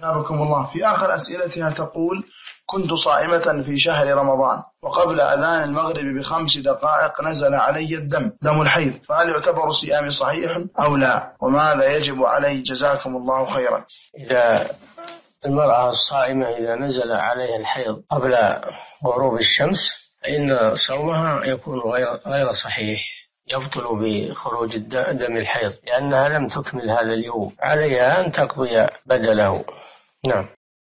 أثابكم الله. في آخر أسئلتها تقول كنت صائمة في شهر رمضان وقبل أذان المغرب بخمس دقائق نزل علي الدم دم الحيض فهل يعتبر صيامي صحيح أو لا؟ وماذا يجب علي؟ جزاكم الله خيرا. إذا المرأة الصائمة إذا نزل عليها الحيض قبل غروب الشمس فإن صومها يكون غير غير صحيح يبطل بخروج دم الحيض لأنها لم تكمل هذا اليوم عليها أن تقضي بدله. No.